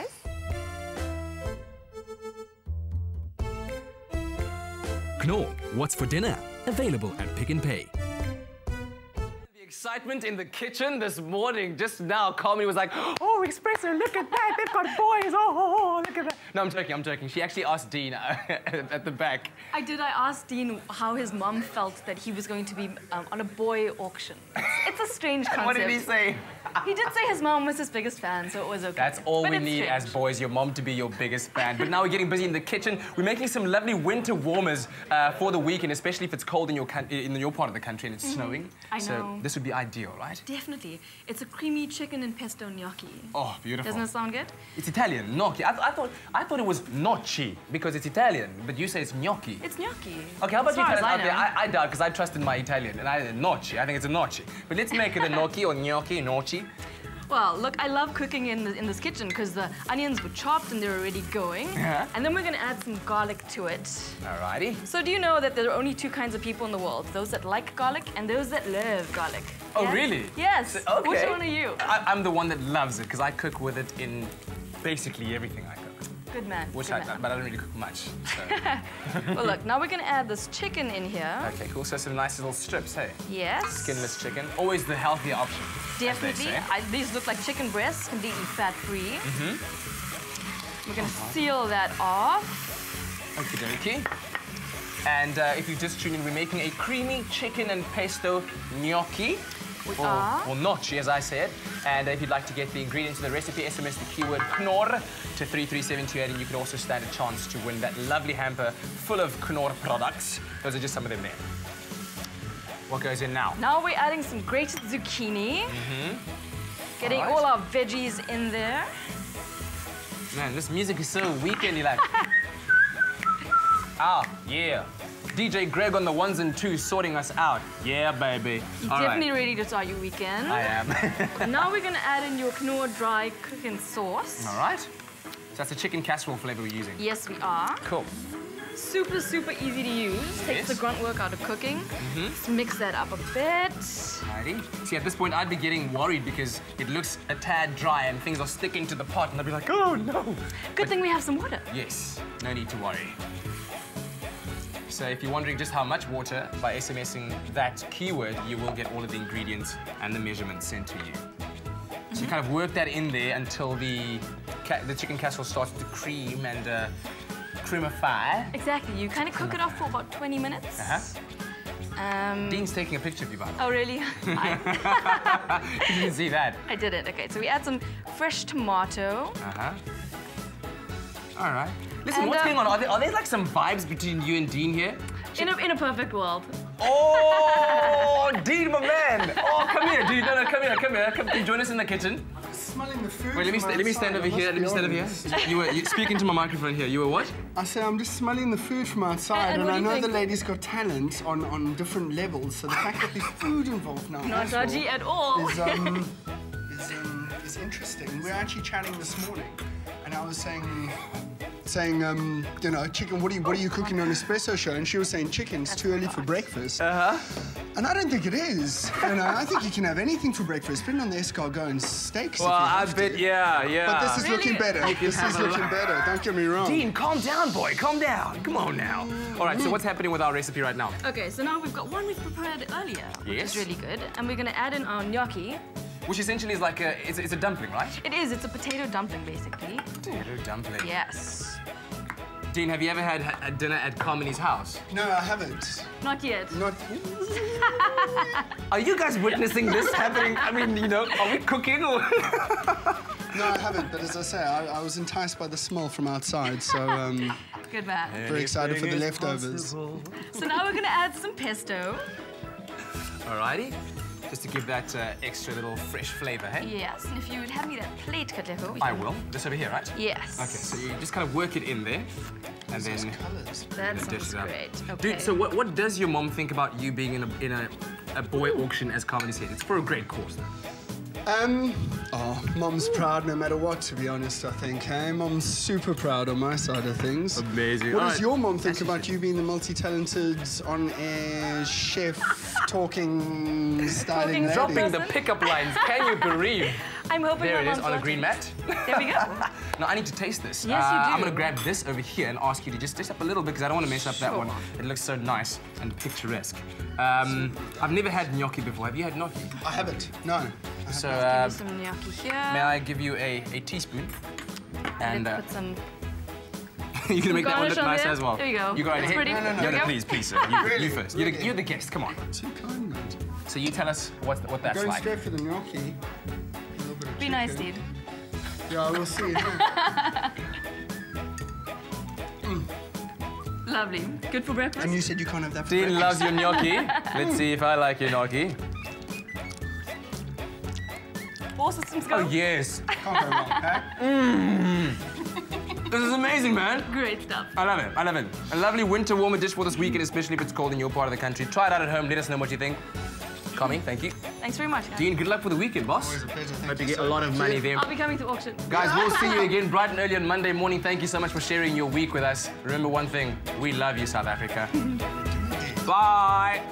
guys. Knorr, what's for dinner? Available at Pick n Pay. Excitement in the kitchen this morning, just now, Carmen was like, oh, Expresso, look at that, they've got boys, oh, look at that. No, I'm joking, I'm joking. She actually asked Dean uh, at the back. I did. I asked Dean how his mom felt that he was going to be um, on a boy auction. It's, it's a strange concept. What did he say? He did say his mom was his biggest fan, so it was okay. That's all But we need strange. as boys, your mom to be your biggest fan. But now we're getting busy in the kitchen. We're making some lovely winter warmers uh, for the weekend, especially if it's cold in your, in your part of the country and it's snowing. Mm-hmm. I So know. this would be ideal, right? Definitely. It's a creamy chicken and pesto gnocchi. Oh, beautiful. Doesn't it sound good? It's Italian, gnocchi. I, th- I, thought, I thought it was gnocchi because it's Italian, but you say it's gnocchi. It's gnocchi. Okay, how about you tell us as I out know. I, I doubt because I trusted my Italian, and I gnocchi. I think it's a gnocchi. But let's make it a gnocchi or gnocchi, gnocchi. Well, look, I love cooking in, the, in this kitchen because the onions were chopped and they're already going. Yeah. And then we're going to add some garlic to it. Alrighty. So do you know that there are only two kinds of people in the world? Those that like garlic and those that love garlic. Oh, Yes? really? Yes. Okay. Which one are you? I, I'm the one that loves it because I cook with it in basically everything I cook. Good man. Which good I, man. but I don't really cook much. So. well, look, now we're going to add this chicken in here. okay, cool. So some nice little strips, hey? Yes. Skinless chicken. Always the healthier option. Definitely. I, these look like chicken breasts, completely fat-free. Mm-hmm. We're going to seal that off. Okie dokie. And uh, if you're just tuning, in, we're making a creamy chicken and pesto gnocchi. We or, are. or gnocchi, as I said. And if you'd like to get the ingredients of the recipe, SMS the keyword Knorr to 33728, and you can also stand a chance to win that lovely hamper full of Knorr products. Those are just some of them there. What goes in now? Now we're adding some grated zucchini. Getting Mm-hmm. All right. all our veggies in there. Man, this music is so weekendy like. ah, yeah. DJ Greg on the ones and twos sorting us out. Yeah, baby. You're All right. definitely ready to start your weekend. I am. now we're gonna add in your Knorr dry cooking sauce. All right. So that's the chicken casserole flavor we're using. Yes, we are. Cool. Super, super easy to use. Takes Yes. the grunt work out of cooking. Mm-hmm. Let's mix that up a bit. Alrighty. See, at this point, I'd be getting worried because it looks a tad dry and things are sticking to the pot, and I'd be like, oh no. Good thing we have some water. Yes, no need to worry. So if you're wondering just how much water, by SMSing that keyword, you will get all of the ingredients and the measurements sent to you. So you kind of work that in there until the the chicken casserole starts to cream and uh, creamify. Exactly. You kind of cook it off for about 20 minutes. Uh-huh. Um, Dean's taking a picture of you, by the way. oh, really? You didn't see that. I did it. Okay, so we add some fresh tomato. Uh-huh. All right. Listen, And, what's uh, going on? Are there, are there like some vibes between you and Dean here? In a, in a perfect world. Oh, Dean, my man. Oh, come here, dude. No, no, come here, come here. Come, come join us in the kitchen. I'm Smelling the food. Wait, let me, st- let me stand over here. Let me stand over here. You were you, speak into my microphone here. You were what? I say I'm just smelling the food from outside, And and, what I know think? the lady's got talent on, on different levels. So the fact that there's food involved now Not as well dodgy at all. is um is um is interesting. We were actually chatting this morning, and I was saying. Saying, um, you know, chicken. What are you, what are you cooking on Expresso show? And she was saying, chicken, it's too early for breakfast. Uh huh. And I don't think it is. You know, I think you can have anything for breakfast. Put it on the escargot and steaks. if you have to. yeah, yeah. But this is Really? looking better. This is looking better. Don't get me wrong. Dean, calm down, boy. Calm down. Come on now. All right. So what's happening with our recipe right now? Okay, so now we've got one we've prepared earlier, which Yes. is really good. And we're gonna add in our gnocchi. Which essentially is like a it's, it's a dumpling, right? It is, it's a potato dumpling, basically. Potato dumpling. Yes. Dean, have you ever had a dinner at Carmony's house? No, I haven't. Not yet. Not. Yet. Are you guys witnessing this happening? I mean, you know, are we cooking or? No, I haven't. But as I say, I, I was enticed by the smell from outside, so um, Good man. very excited for the leftovers. possible. So now we're gonna add some pesto. Alrighty. Just to give that uh, extra little fresh flavor, hey? Yes, and if you would have me that plate, Katlego. we I can- will. Just over here, right? Yes. Okay, so you just kind of work it in there, and Those then colours. That dish sounds it up. great. Okay. Dude, so what, what does your mom think about you being in a in a, a boy auction as Carmody said? It's for a great cause, though. Um, oh, Mom's proud no matter what, to be honest, I think. Hey, Mom's super proud on my side of things. Amazing. What All does right. your mom think about you being the multi-talented, on-air chef, talking, styling Talking lady? Dropping the pickup lines. Can you believe? I'm hoping There it is mom's on a green mat. There we go. Now I need to taste this. Yes, you Uh, I'm gonna grab this over here and ask you to just taste up a little bit because I don't want to mess up that one. It looks so nice and picturesque. Um, I've never had gnocchi before. Have you had gnocchi? I haven't. No. So Give uh, me some gnocchi here. may I give you a, a teaspoon? And uh, put some. you're gonna make that one look on nice there. as well. There you go. You go right Looks ahead. pretty. No, no, no. No, There no, please, please, sir. You, Really? you first. You're the, you're the guest. Come on. Too kind, mate. So you tell us what what that's Going like. straight for the gnocchi. A little Be nice, chicken. dude. Yeah, we'll see. Lovely. Good for breakfast. and you said you can't have that for Dean breakfast. loves your gnocchi. Let's see if I like your gnocchi. All systems go. Oh yes, Can't go wrong, hey? Mm. this is amazing, man. Great stuff. I love it. I love it. A lovely winter warmer dish for this weekend, especially if it's cold in your part of the country. Try it out at home. Let us know what you think. Kami, thank you. Thanks very much. guys. Dean, good luck for the weekend, boss. Always a pleasure. Thank Hope you you get so a lot of much. money there. I'll be coming to auction. Guys, we'll see you again bright and early on Monday morning. Thank you so much for sharing your week with us. Remember one thing, we love you, South Africa. Bye.